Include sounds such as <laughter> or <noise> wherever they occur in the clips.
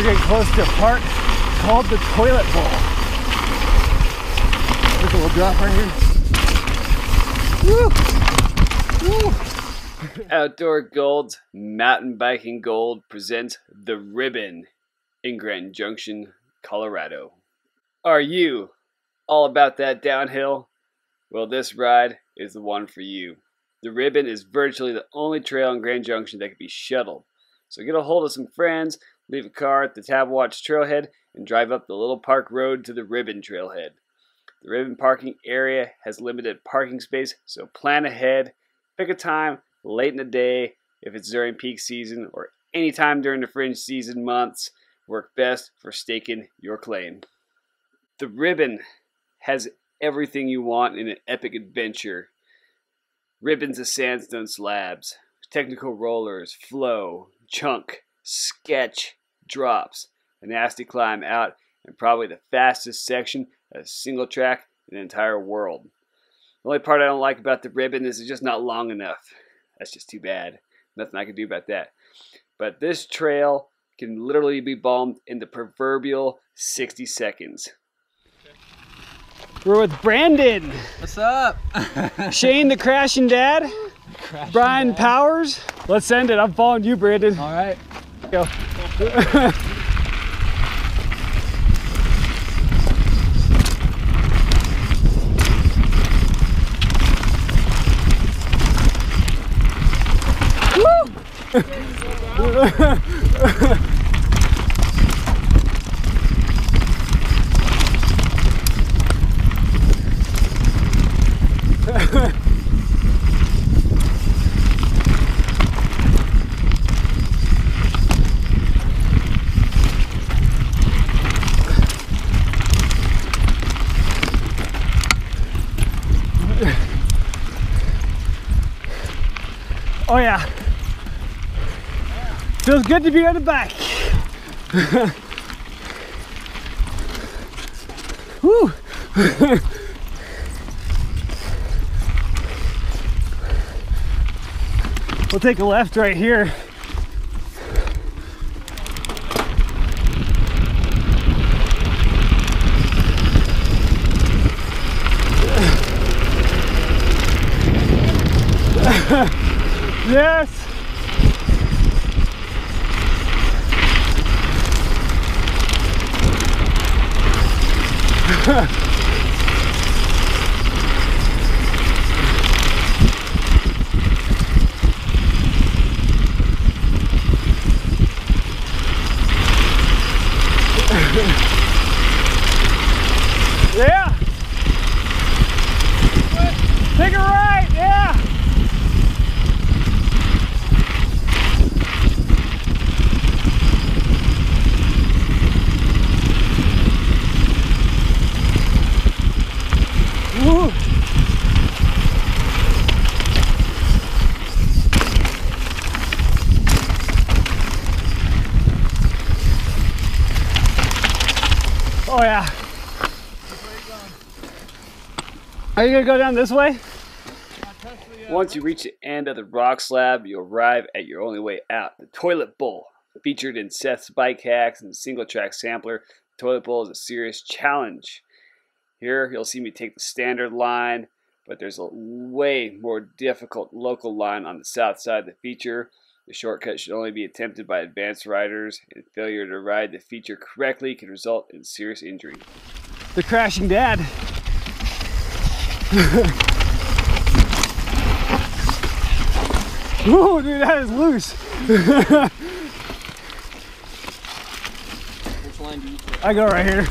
We're getting close to a park called the Toilet Bowl. There's a little drop right here. Woo! Woo! Outdoor Gold's Mountain Biking Gold presents The Ribbon in Grand Junction, Colorado. Are you all about that downhill? Well, this ride is the one for you. The Ribbon is virtually the only trail in Grand Junction that can be shuttled. So get a hold of some friends, leave a car at the Tabeguache Trailhead, and drive up the Little Park Road to the Ribbon Trailhead. The Ribbon parking area has limited parking space, so plan ahead. Pick a time late in the day if it's during peak season or any time during the fringe season months work best for staking your claim. The Ribbon has everything you want in an epic adventure. Ribbons of sandstone slabs, technical rollers, flow, chunk, sketch, drops, a nasty climb out, and probably the fastest section of a single track in the entire world. The only part I don't like about the ribbon is it's just not long enough. That's just too bad. Nothing I can do about that. But this trail can literally be bombed in the proverbial 60 seconds. We're with Brandon, What's up? <laughs> Shane the Crashing Dad, Crashing Brian Dad. Powers. Let's end it. I'm following you, Brandon. All right. Go. Oh <laughs> yeah. Feels good to be on the back. <laughs> Woo. <laughs> we'll take a left right here. <laughs> Yes. Ha <laughs> ha! Are you gonna go down this way? Once you reach the end of the rock slab, you arrive at your only way out the toilet bowl. Featured in Seth's bike hacks and single track sampler, the toilet bowl is a serious challenge. Here, you'll see me take the standard line, but there's a way more difficult local line on the south side of the feature. The shortcut should only be attempted by advanced riders, and failure to ride the feature correctly can result in serious injury. The crashing dad. <laughs> Ooh, dude, that is loose. Which line do you take? I go right here.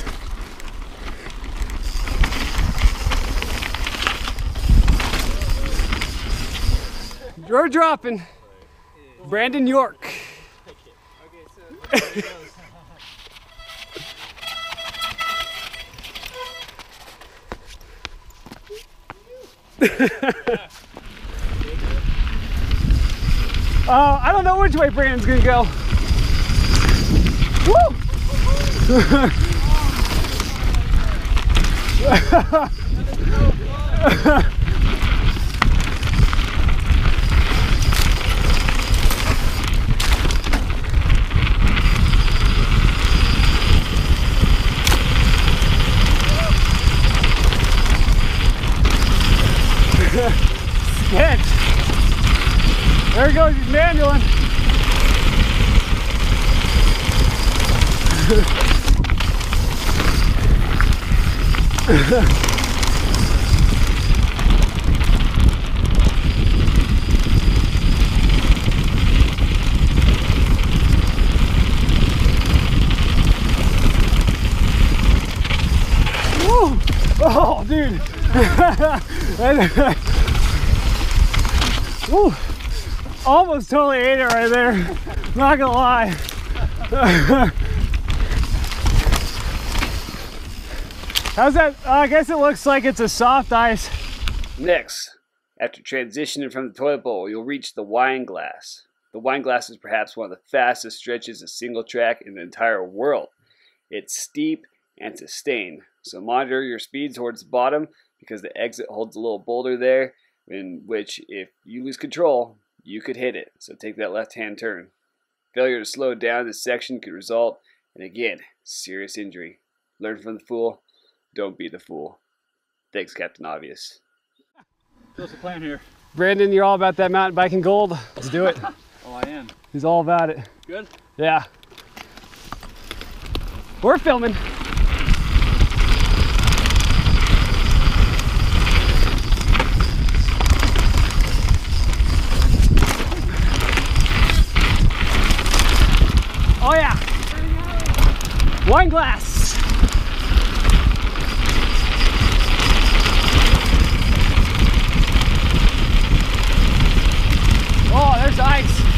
You're dropping. Brandon York. <laughs> <laughs> <laughs> Uh, I don't know which way Brandon's gonna go. Woo! <laughs> There he goes, he's manualing. Woo! Oh, dude. <laughs> Woo! Almost totally ate it right there. Not gonna lie. <laughs> How's that? Uh, I guess it looks like it's a soft ice. Next, after transitioning from the toilet bowl, you'll reach the wine glass. The wine glass is perhaps one of the fastest stretches of single track in the entire world. It's steep and sustained, so monitor your speed towards the bottom because the exit holds a little boulder there in which, if you lose control, you could hit it. So take that left hand turn. Failure to slow down this section could result in, again, serious injury. Learn from the fool, don't be the fool. Thanks, Captain Obvious. What's the plan here? Brandon, you're all about that mountain biking gold. Let's do it. <laughs> Oh, I am. He's all about it. Good. Yeah. We're filming. Oh yeah. Wine glass. Oh, there's ice.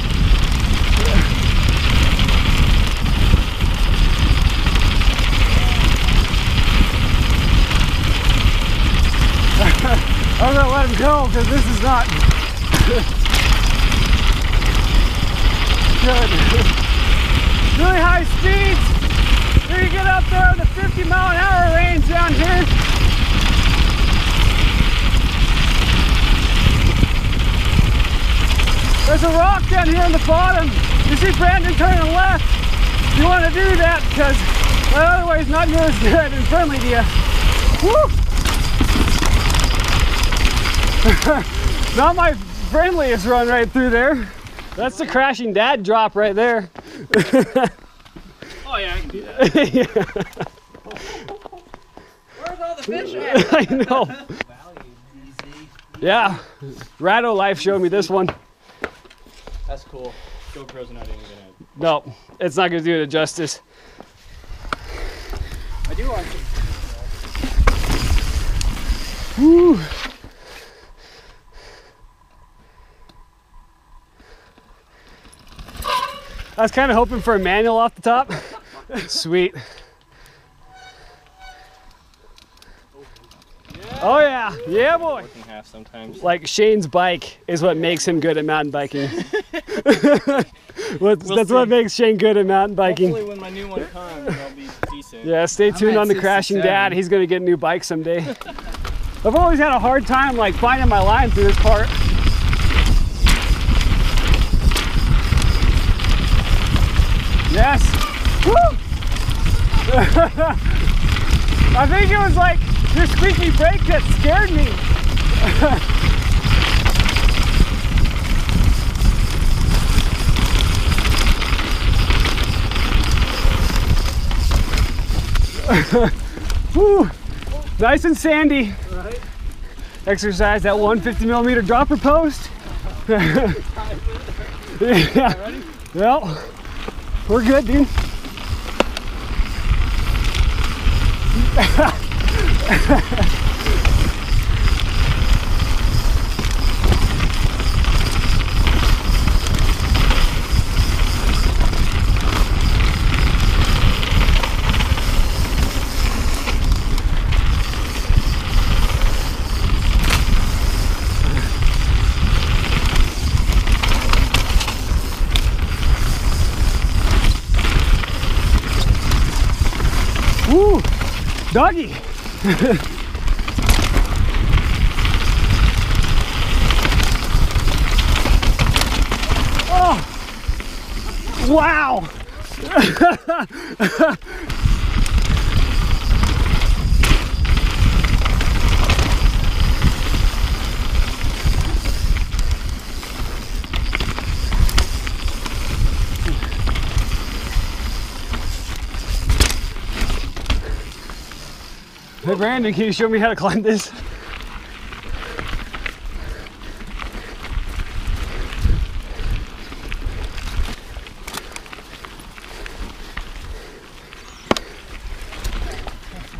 I'm gonna let him go because this is not good. <laughs> really high speeds. You get up there in the 50 mile an hour range down here. There's a rock down here on the bottom. You see Brandon turning left. You want to do that because that other way is not near as good and friendly to you. Woo! <laughs> Not my friendliest run right through there. That's the crashing dad drop right there. Oh, yeah, I can do that. <laughs> Where's all the fish at? <laughs> I know. Yeah, Rado Life showed me this one. That's cool. GoPro's not even gonna. No, it's not gonna do it justice. I do want to. Woo. I was kind of hoping for a manual off the top. <laughs> Sweet. Oh yeah, yeah boy. Half sometimes. Like Shane's bike is what makes him good at mountain biking. <laughs> What- We'll that's see. what makes Shane good at mountain biking. Hopefully, when my new one comes, I'll be decent. Yeah, stay tuned on the crashing dad. He's gonna get a new bike someday. <laughs> I've always had a hard time like finding my line through this part. Yes. Woo! <laughs> I think it was like your squeaky brake that scared me. <laughs> Woo! Nice and sandy. Exercise that 150 millimeter dropper post. <laughs> yeah. Well, we're good, dude. <laughs> Woo! Doggy! <laughs> oh! Wow! <laughs> Hey Brandon, can you show me how to climb this?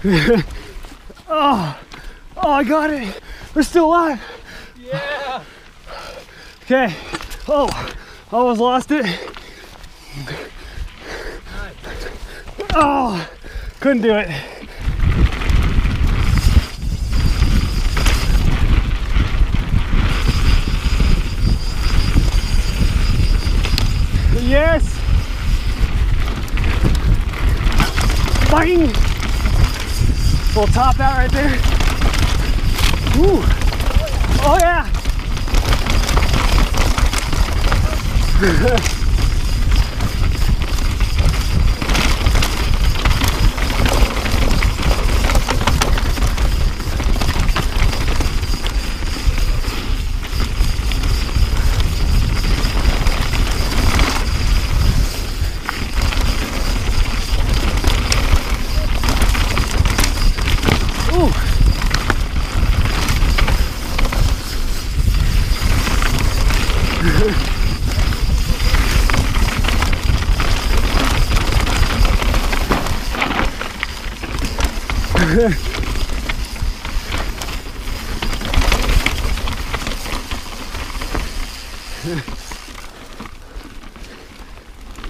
<laughs> oh, oh, I got it. We're still alive. Yeah. Okay. Oh, I almost lost it. Oh, couldn't do it. Yes. Bang. Little top out right there. Ooh. Oh yeah. <laughs> Ooh.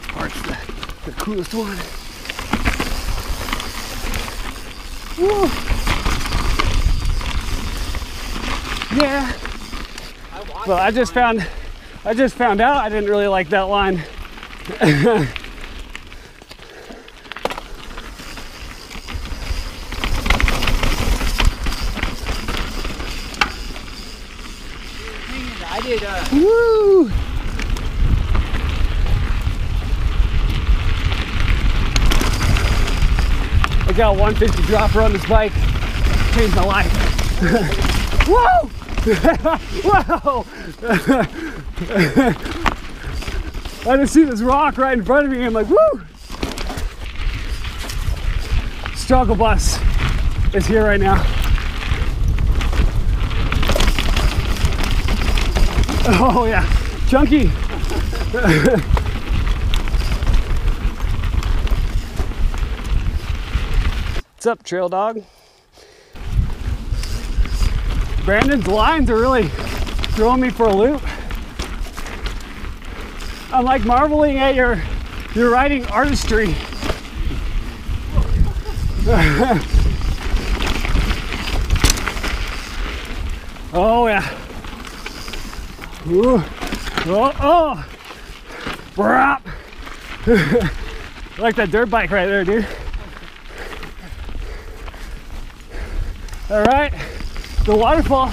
Part's the, one. Woo. Yeah. Well, I just found, I just found out I didn't really like that line. <laughs> I did. Uh, Woo! Got a 150 dropper on this bike. Changed my life. <laughs> Whoa! Whoa! <laughs> I just see this rock right in front of me. I'm like, woo! Struggle bus is here right now. Oh yeah, chunky. <laughs> What's up, trail dog? Brandon's lines are really throwing me for a loop. I'm like marveling at your your riding artistry. <laughs> oh yeah. Ooh. Oh, oh. <laughs> Like that dirt bike right there, dude. All right, the waterfall.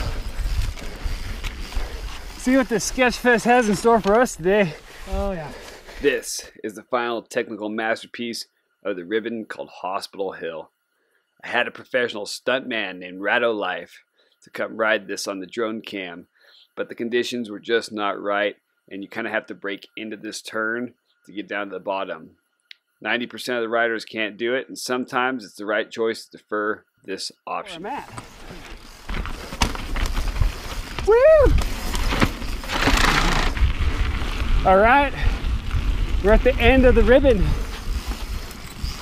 See what the Sketchfest has in store for us today. Oh yeah. This is the final technical masterpiece of the ribbon called Hospital Hill. I had a professional stuntman named Rado Life to come ride this on the drone cam, but the conditions were just not right, and you kind of have to break into this turn to get down to the bottom. 90% of the riders can't do it, and sometimes it's the right choice to defer this Where option. I'm. Woo! All right, we're at the end of the ribbon.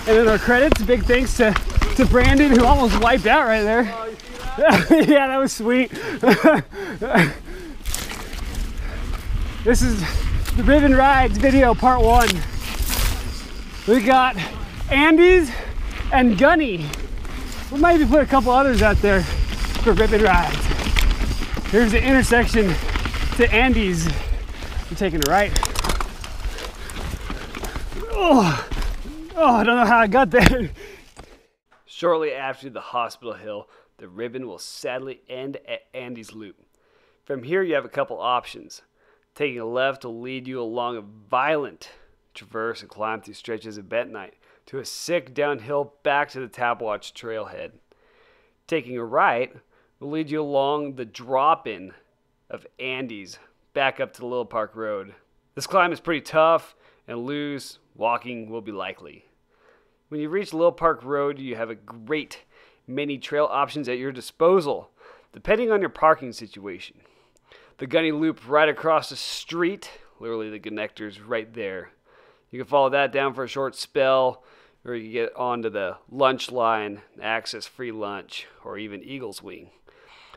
And in our credits, big thanks to, to Brandon who almost wiped out right there. <laughs> yeah, that was sweet. this is the Ribbon Rides video part one. We got Andy's and Gunny. We'll maybe put a couple others out there for ribbon rides. Here's the intersection to Andy's. I'm taking a right. Oh, oh, I don't know how I got there. Shortly after the hospital hill, the ribbon will sadly end at Andy's Loop. From here, you have a couple options. Taking a left will lead you along a violent traverse and climb through stretches of bentonite to a sick downhill back to the Tabeguache trailhead. Taking a right will lead you along the drop in of Andy's back up to the Little Park Road. This climb is pretty tough and loose, walking will be likely. When you reach Little Park Road, you have a great many trail options at your disposal, depending on your parking situation. The Gunny Loop right across the street, literally the connector's right there. You can follow that down for a short spell, or you get onto the lunch line, access free lunch, or even Eagle's Wing.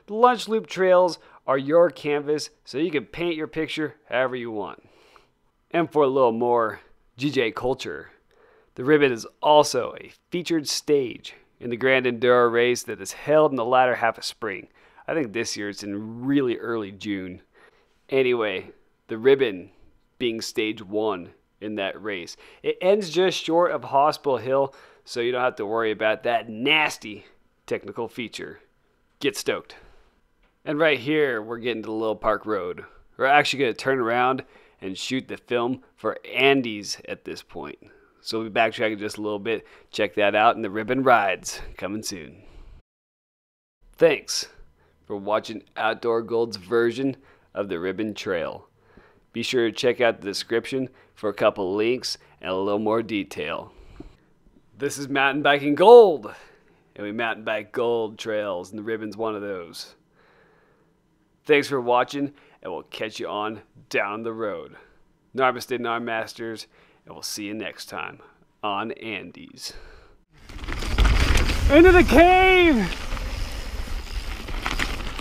The lunch loop trails are your canvas, so you can paint your picture however you want. And for a little more GJ culture, the Ribbon is also a featured stage in the Grand Enduro race that is held in the latter half of spring. I think this year it's in really early June. Anyway, the Ribbon being stage one in that race. It ends just short of Hospital Hill, so you don't have to worry about that nasty technical feature. Get stoked. And right here, we're getting to Little Park Road. We're actually going to turn around and shoot the film for Andy's at this point. So we'll be backtracking just a little bit. Check that out in the Ribbon Rides coming soon. Thanks for watching Outdoor Gold's version of the Ribbon Trail. Be sure to check out the description for a couple links and a little more detail. This is Mountain Biking Gold, and we mountain bike gold trails, and the ribbon's one of those. Thanks for watching, and we'll catch you on down the road. Narmisted and our masters, and we'll see you next time on Andy's. Into the cave!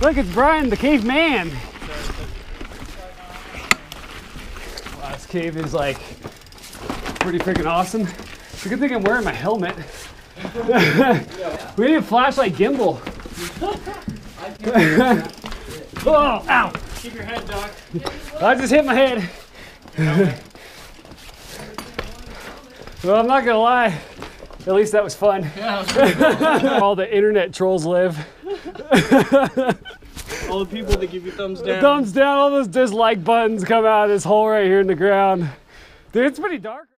Look, it's Brian, the caveman. This cave is like pretty freaking awesome. It's a good thing I'm wearing my helmet. <laughs> we need a flashlight gimbal. <laughs> oh, ow! Keep your head, Doc. I just hit my head. <laughs> well, I'm not gonna lie. At least that was fun. All the internet trolls live. All the people that give you thumbs down. Thumbs down, all those dislike buttons come out of this hole right here in the ground. Dude, it's pretty dark.